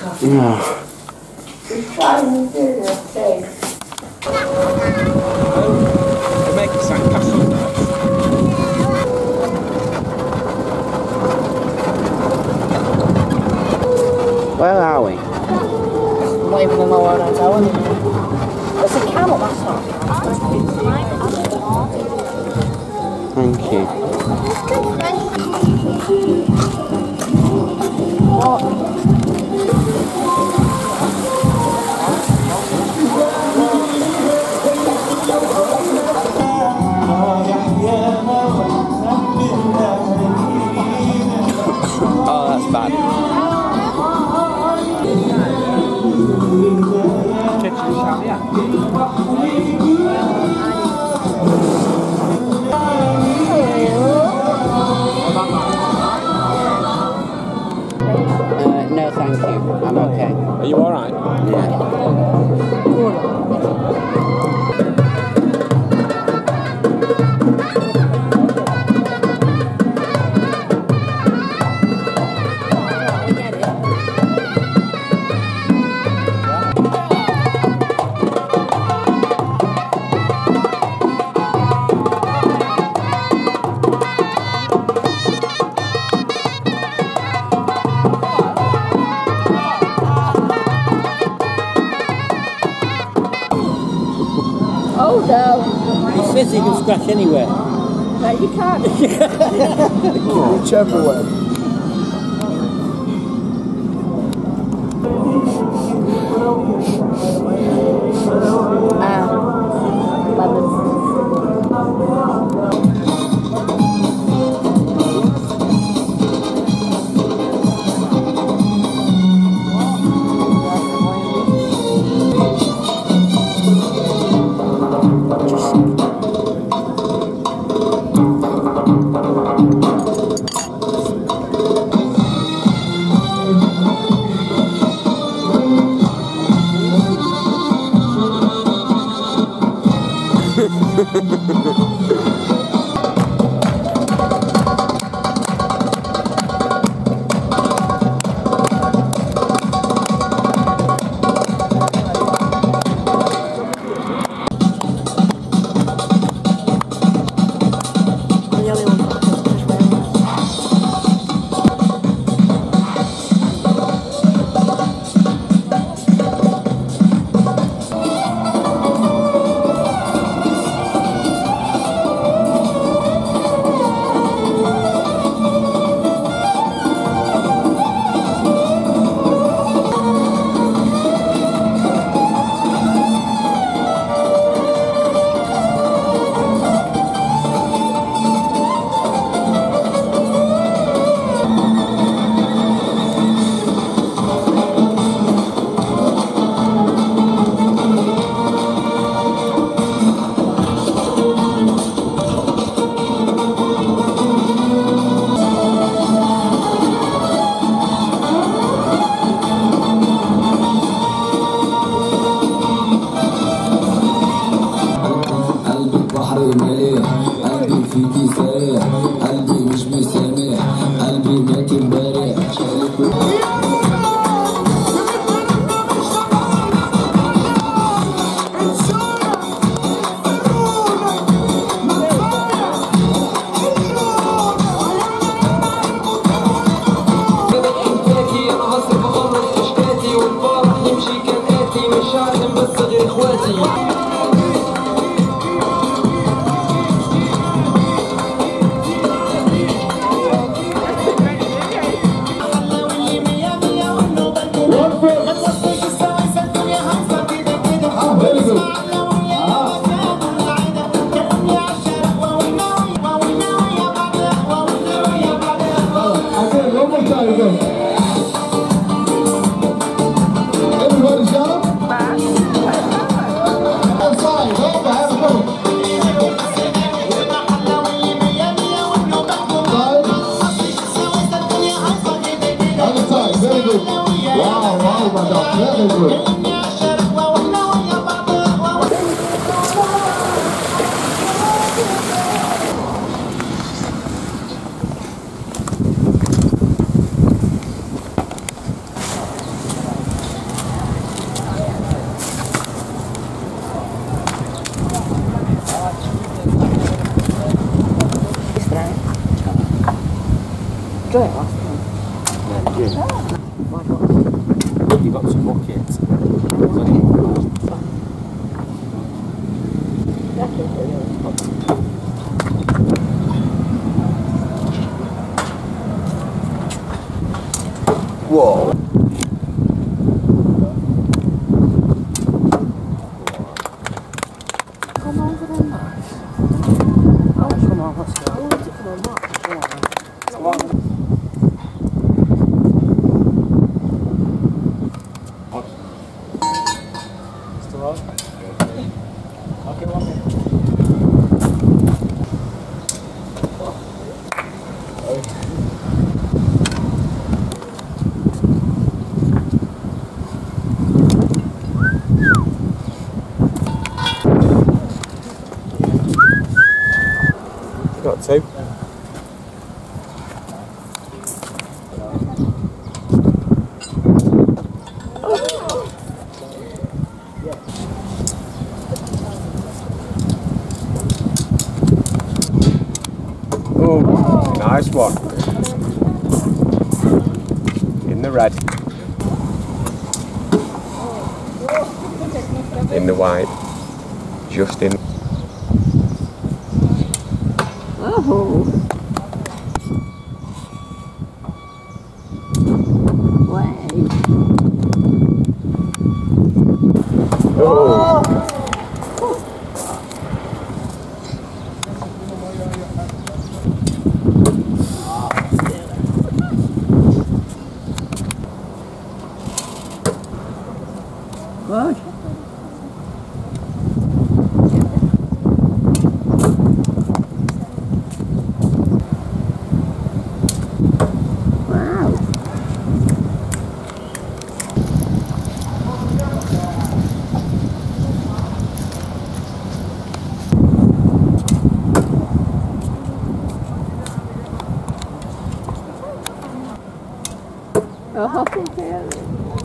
No. He's trying to do this thing. They make it sound. Where are we? Not even in my own hotel, is it? It's a camel, that's not. Thank you. Oh no, He says he can scratch anywhere. no you can't. Whichever way. 过 Oh, nice one. In the red. In the white. Just in. Oh. Good. Oh,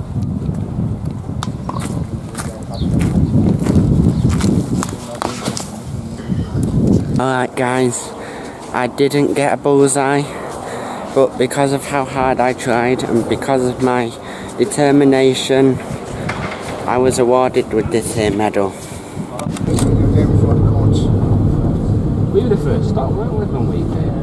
Alright guys, I didn't get a bullseye, but because of how hard I tried and because of my determination, I was awarded with this here medal. We were the first stop, weren't we, when we came?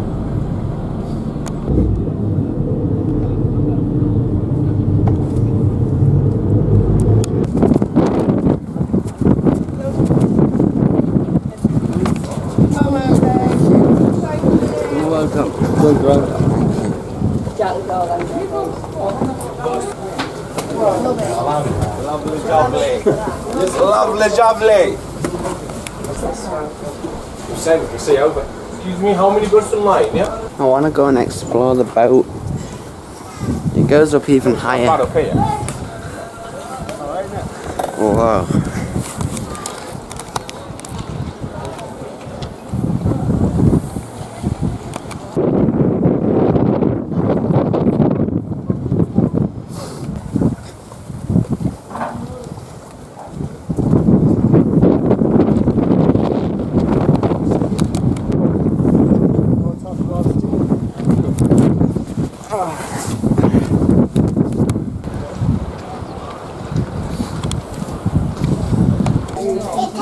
You're welcome. Lovely jubbly. It's lovely jubbly. You said, you see over. Excuse me, how many birds in line, yeah? I want to go and explore the boat. It goes up even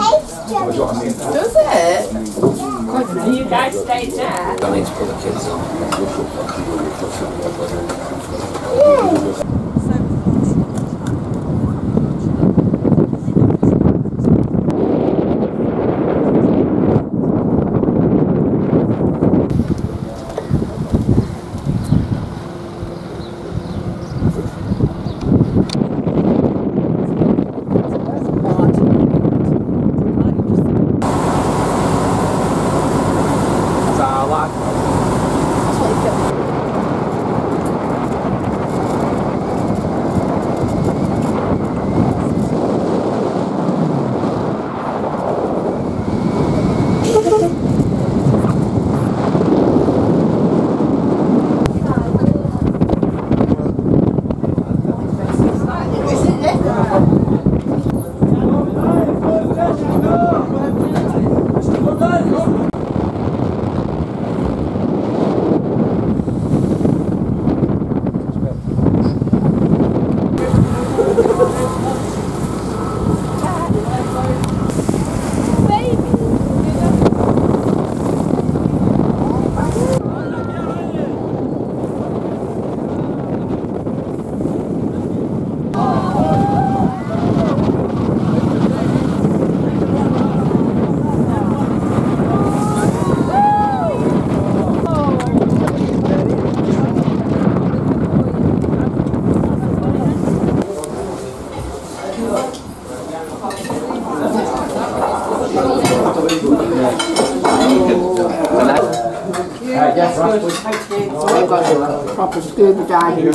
About higher. up here. Whoa. Does it? You guys stayed there. I need to put the kids on. Got a proper scuba diving.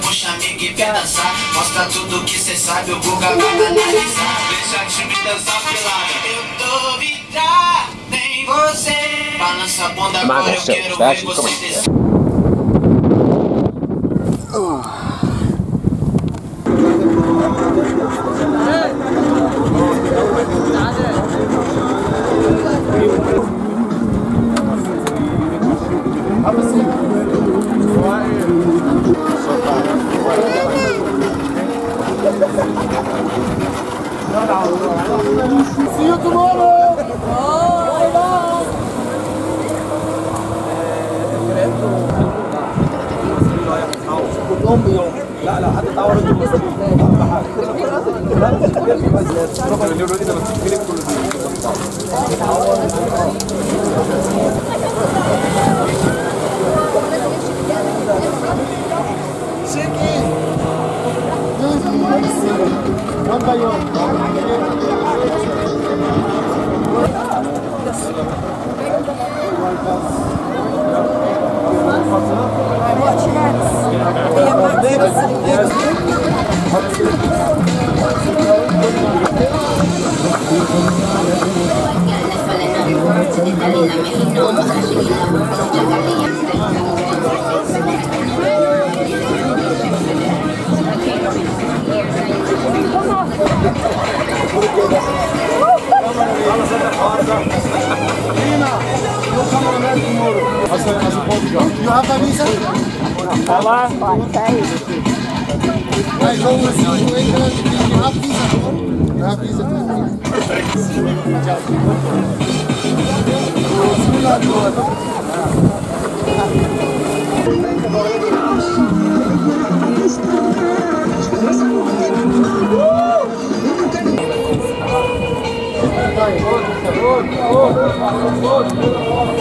Puxa amiga e vem dançar? Mostra tudo que cê sabe, o Guga vai analisar. Deixa time dançar pelada Eu tô vidrado em você. Balança a bunda agora, eu quero ver você descer See you tomorrow! كلهم بيقعوا لا لو حد اتعور انت Thank you. watch you have a visa? Vai lá. Pode sair daqui. Mas vamos assim, joelho grande aqui, já pisa. Já pisa tudo. Tchau. Simulador. Vai, outro, outro, outro, outro, outro.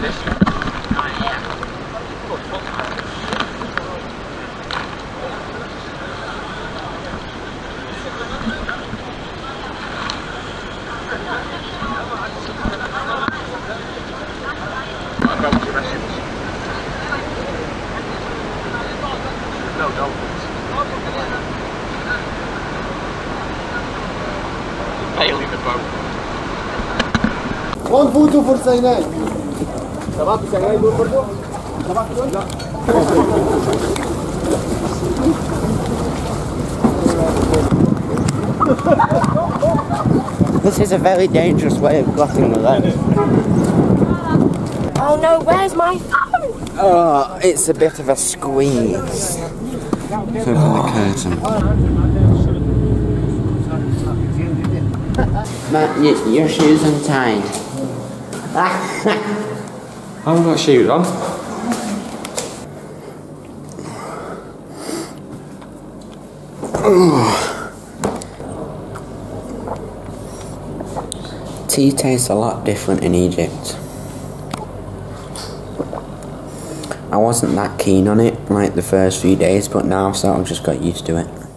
finish. No, don't. Bailing the. One voet voor zijn eind. This is a very dangerous way of blocking the left. Oh no, where's my phone? Oh, it's a bit of a squeeze. So curtain. Matt, your shoes untied. I haven't got shoes on. Tea tastes a lot different in Egypt. I wasn't that keen on it like the first few days, but now I've sort of just got used to it.